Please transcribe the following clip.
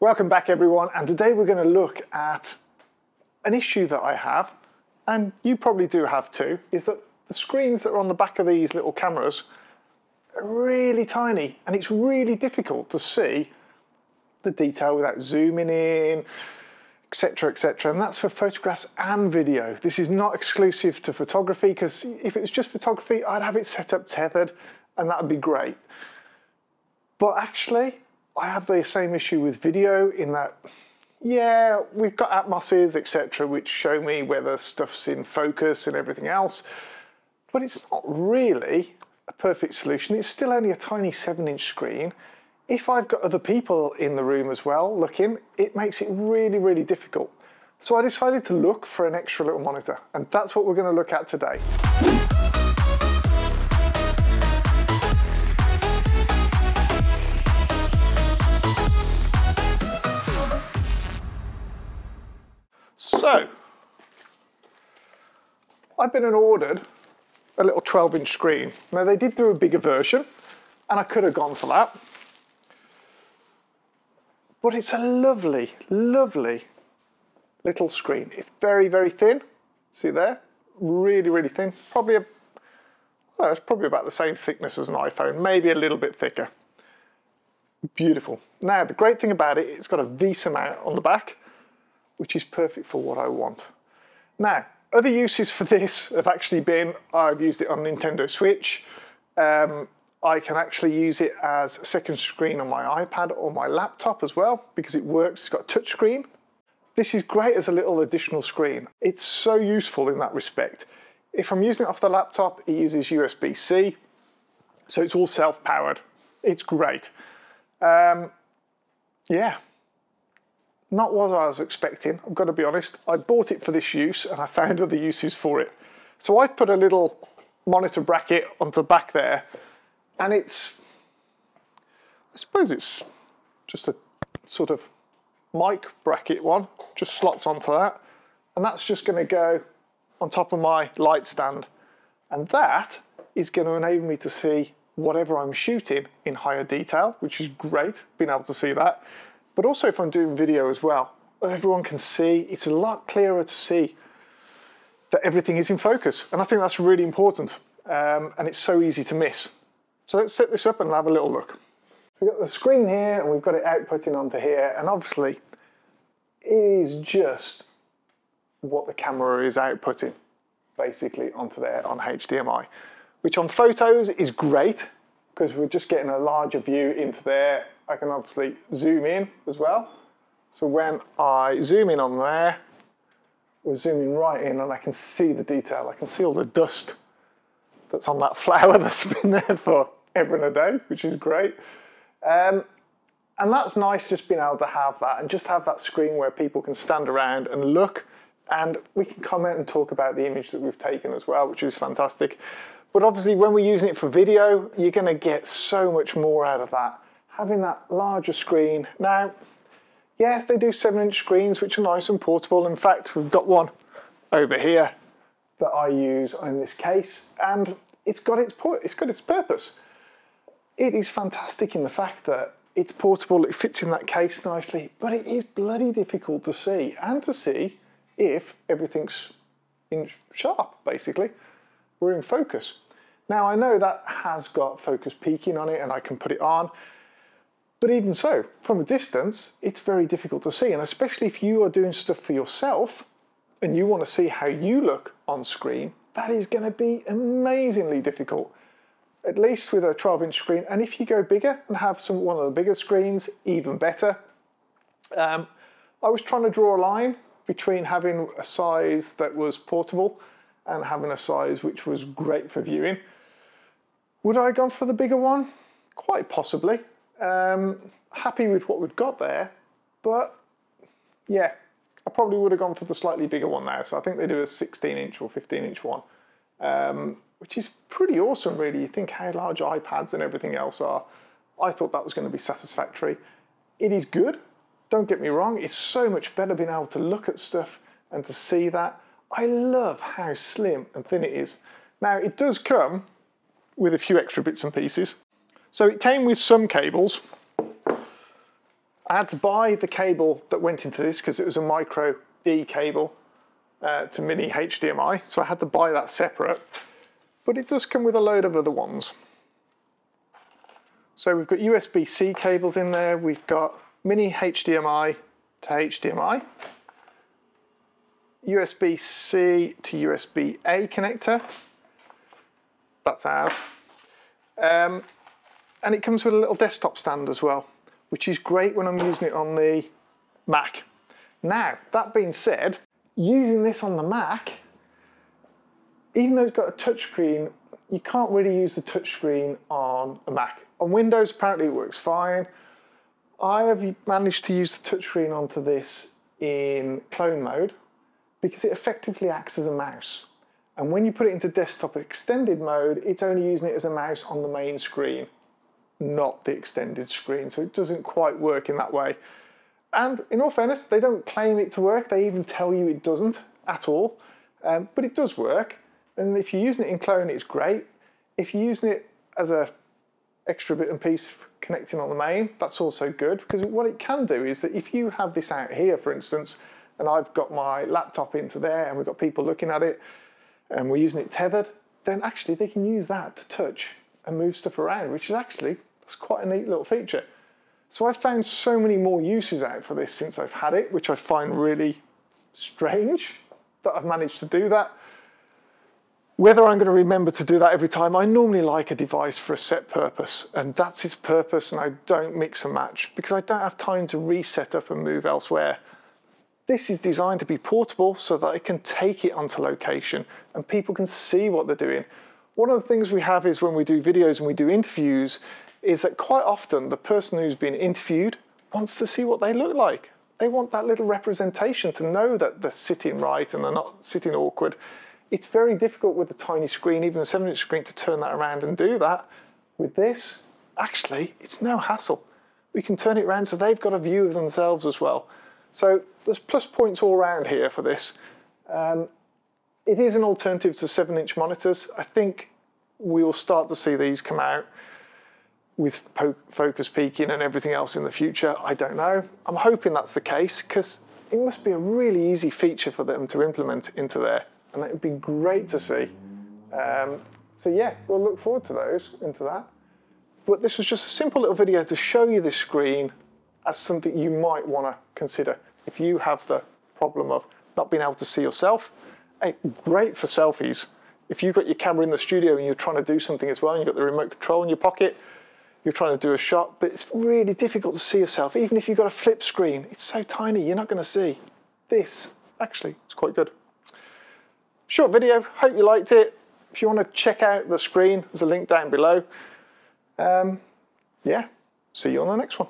Welcome back everyone and today we're going to look at an issue that I have and you probably do have too is that the screens that are on the back of these little cameras are really tiny and it's really difficult to see the detail without zooming in etc etc and that's for photographs and video. This is not exclusive to photography because if it was just photography I'd have it set up tethered and that would be great. But actually I have the same issue with video in that, yeah, we've got Atomoses, etc., which show me whether stuff's in focus and everything else, but it's not really a perfect solution. It's still only a tiny seven inch screen. If I've got other people in the room as well looking, it makes it really, really difficult. So I decided to look for an extra little monitor, and that's what we're going to look at today. So, I've been and ordered a little 12 inch screen. Now they did do a bigger version and I could have gone for that. But it's a lovely, lovely little screen. It's very, very thin. See there? Really, really thin. Probably a, well, it's probably about the same thickness as an iPhone, maybe a little bit thicker. Beautiful. Now, the great thing about it, it's got a VESA mount on the back which is perfect for what I want. Now, other uses for this have actually been, I've used it on Nintendo Switch. Um, I can actually use it as a second screen on my iPad or my laptop as well because it works, it's got a touch screen. This is great as a little additional screen. It's so useful in that respect. If I'm using it off the laptop, it uses USB-C, so it's all self-powered. It's great. Um, yeah, not what I was expecting, I've got to be honest. I bought it for this use and I found other uses for it. So I've put a little monitor bracket onto the back there and it's, I suppose it's just a sort of mic bracket one, just slots onto that. And that's just going to go on top of my light stand. And that is going to enable me to see whatever I'm shooting in higher detail, which is great, being able to see that. But also if I'm doing video as well, everyone can see, it's a lot clearer to see that everything is in focus. And I think that's really important. Um, and it's so easy to miss. So let's set this up and have a little look. We've got the screen here and we've got it outputting onto here. And obviously it is just what the camera is outputting basically onto there on HDMI, which on photos is great because we're just getting a larger view into there I can obviously zoom in as well. So when I zoom in on there, we're zooming right in and I can see the detail. I can see all the dust that's on that flower that's been there for ever and a day, which is great. Um, and that's nice just being able to have that and just have that screen where people can stand around and look and we can comment and talk about the image that we've taken as well, which is fantastic. But obviously when we're using it for video, you're gonna get so much more out of that having that larger screen. Now, yes, they do seven inch screens, which are nice and portable. In fact, we've got one over here that I use in this case, and it's got its, it's got its purpose. It is fantastic in the fact that it's portable, it fits in that case nicely, but it is bloody difficult to see, and to see if everything's in sharp, basically. We're in focus. Now I know that has got focus peaking on it and I can put it on, but even so, from a distance, it's very difficult to see. And especially if you are doing stuff for yourself and you want to see how you look on screen, that is going to be amazingly difficult, at least with a 12 inch screen. And if you go bigger and have some one of the bigger screens, even better. Um, I was trying to draw a line between having a size that was portable and having a size which was great for viewing. Would I have gone for the bigger one? Quite possibly. Um, happy with what we've got there, but yeah, I probably would have gone for the slightly bigger one now. So I think they do a 16 inch or 15 inch one, um, which is pretty awesome really. You think how large iPads and everything else are. I thought that was going to be satisfactory. It is good, don't get me wrong. It's so much better being able to look at stuff and to see that. I love how slim and thin it is. Now it does come with a few extra bits and pieces. So it came with some cables. I had to buy the cable that went into this because it was a micro D cable uh, to mini HDMI, so I had to buy that separate. But it does come with a load of other ones. So we've got USB-C cables in there, we've got mini HDMI to HDMI, USB-C to USB-A connector, that's ours. Um, and it comes with a little desktop stand as well, which is great when I'm using it on the Mac. Now, that being said, using this on the Mac, even though it's got a touchscreen, you can't really use the touchscreen on a Mac. On Windows, apparently it works fine. I have managed to use the touchscreen onto this in clone mode because it effectively acts as a mouse. And when you put it into desktop extended mode, it's only using it as a mouse on the main screen, not the extended screen. So it doesn't quite work in that way. And in all fairness, they don't claim it to work. They even tell you it doesn't at all. Um, but it does work. And if you're using it in clone, it's great. If you're using it as a extra bit and piece connecting on the main, that's also good. Because what it can do is that if you have this out here, for instance, and I've got my laptop into there and we've got people looking at it, and we're using it tethered, then actually they can use that to touch and move stuff around, which is actually, that's quite a neat little feature. So I've found so many more uses out for this since I've had it, which I find really strange that I've managed to do that. Whether I'm going to remember to do that every time, I normally like a device for a set purpose, and that's its purpose, and I don't mix and match because I don't have time to reset up and move elsewhere. This is designed to be portable so that I can take it onto location and people can see what they're doing. One of the things we have is when we do videos and we do interviews is that quite often the person who's been interviewed wants to see what they look like. They want that little representation to know that they're sitting right and they're not sitting awkward. It's very difficult with a tiny screen, even a 7 inch screen, to turn that around and do that. With this, actually, it's no hassle. We can turn it around so they've got a view of themselves as well. So there's plus points all around here for this. Um, it is an alternative to 7-inch monitors. I think we will start to see these come out with focus peaking and everything else in the future. I don't know. I'm hoping that's the case because it must be a really easy feature for them to implement into there. And it would be great to see. Um, so yeah, we'll look forward to those, into that. But this was just a simple little video to show you this screen as something you might want to consider. If you have the problem of not being able to see yourself, great for selfies. If you've got your camera in the studio and you're trying to do something as well, and you've got the remote control in your pocket, you're trying to do a shot, but it's really difficult to see yourself. Even if you've got a flip screen, it's so tiny, you're not going to see. This, actually, it's quite good. Short video, hope you liked it. If you want to check out the screen, there's a link down below. Um, yeah, see you on the next one.